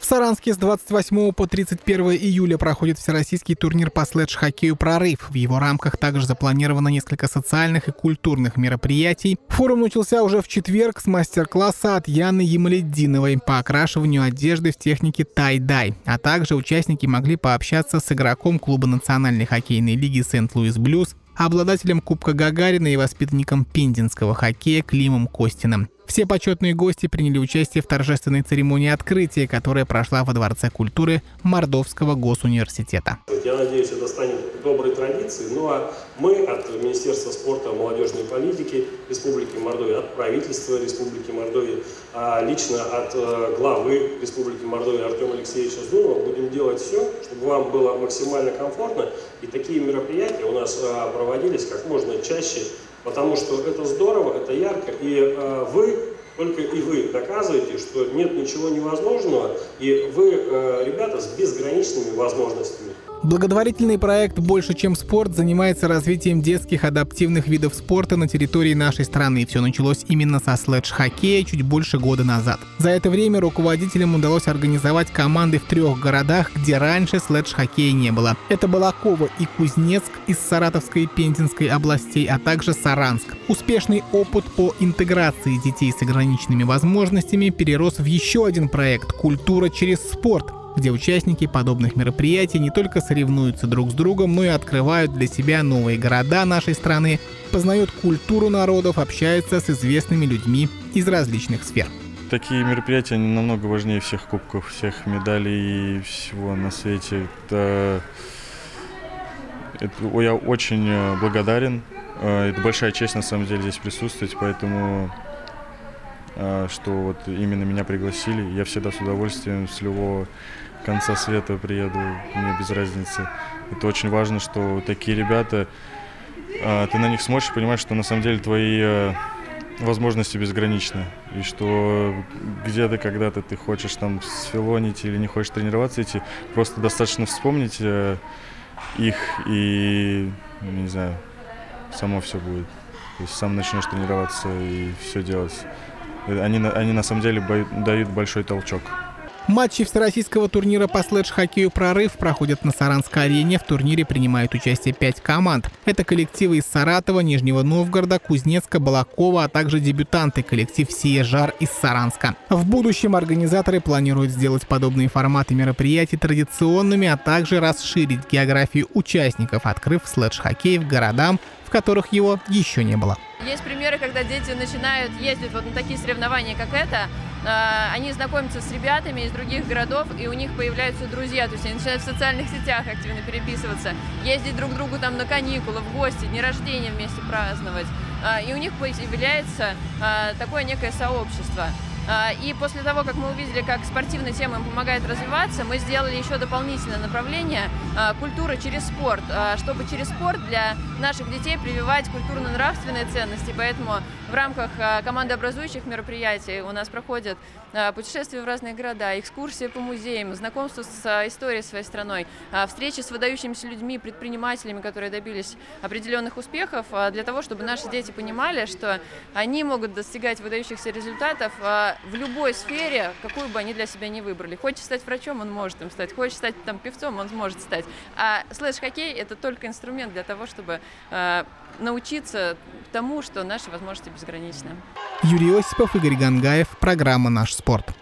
В Саранске с 28 по 31 июля проходит всероссийский турнир по следж-хоккею «Прорыв». В его рамках также запланировано несколько социальных и культурных мероприятий. Форум начался уже в четверг с мастер-класса от Яны Ямаледдиновой по окрашиванию одежды в технике тай-дай. А также участники могли пообщаться с игроком клуба национальной хоккейной лиги «Сент-Луис Блюз» обладателем Кубка Гагарина и воспитанником пензенского хоккея Климом Костиным. Все почетные гости приняли участие в торжественной церемонии открытия, которая прошла во Дворце культуры Мордовского госуниверситета. Я надеюсь, это станет доброй традицией. Ну а мы от Министерства спорта молодежной политики Республики Мордовия, от правительства Республики Мордовия, а лично от э, главы Республики Мордовия Артема Алексеевича Сдунова будем делать все, чтобы вам было максимально комфортно. И такие мероприятия у нас э, проводились как можно чаще Потому что это здорово, это ярко, и э, вы, только и вы доказываете, что нет ничего невозможного, и вы, э, ребята, с безграничными возможностями. Благотворительный проект «Больше, чем спорт» занимается развитием детских адаптивных видов спорта на территории нашей страны. Все началось именно со слэдж-хоккея чуть больше года назад. За это время руководителям удалось организовать команды в трех городах, где раньше слэдж-хоккея не было. Это Балакова и Кузнецк из Саратовской и Пензенской областей, а также Саранск. Успешный опыт по интеграции детей с ограниченными возможностями перерос в еще один проект «Культура через спорт», где участники подобных мероприятий не только соревнуются друг с другом, но и открывают для себя новые города нашей страны, познают культуру народов, общаются с известными людьми из различных сфер. Такие мероприятия они намного важнее всех кубков, всех медалей и всего на свете. Это, это я очень э, благодарен. Э, это большая честь на самом деле здесь присутствовать, поэтому что вот именно меня пригласили. Я всегда с удовольствием с любого конца света приеду, мне без разницы. Это очень важно, что такие ребята, а, ты на них смотришь и понимаешь, что на самом деле твои э, возможности безграничны. И что где-то когда-то ты хочешь там сфилонить или не хочешь тренироваться идти, просто достаточно вспомнить э, их и, не знаю, само все будет. То есть сам начнешь тренироваться и все делать. Они, они на самом деле дают большой толчок. Матчи всероссийского турнира по следж-хоккею «Прорыв» проходят на Саранской арене. В турнире принимают участие пять команд. Это коллективы из Саратова, Нижнего Новгорода, Кузнецка, Балакова, а также дебютанты коллектив «Сия Жар» из Саранска. В будущем организаторы планируют сделать подобные форматы мероприятий традиционными, а также расширить географию участников, открыв следж-хоккей в городам, в которых его еще не было. Есть примеры, когда дети начинают ездить вот на такие соревнования, как это, а, они знакомятся с ребятами из других городов, и у них появляются друзья, то есть они начинают в социальных сетях активно переписываться, ездить друг к другу там на каникулы, в гости, дни рождения вместе праздновать. А, и у них появляется а, такое некое сообщество. А, и после того, как мы увидели, как спортивная тема им помогает развиваться, мы сделали еще дополнительное направление а, культура через спорт, а, чтобы через спорт для наших детей прививать культурно-нравственные ценности. Поэтому в рамках командообразующих мероприятий у нас проходят путешествия в разные города, экскурсии по музеям, знакомство с историей своей страной, встречи с выдающимися людьми, предпринимателями, которые добились определенных успехов, для того, чтобы наши дети понимали, что они могут достигать выдающихся результатов в любой сфере, какую бы они для себя не выбрали. Хочет стать врачом, он может им стать. Хочет стать там певцом, он сможет стать. А слэш-хоккей – это только инструмент для того, чтобы э, научиться тому, что наши возможности безграничны. Юрий Осипов, Игорь Гангаев. Программа «Наш спорт».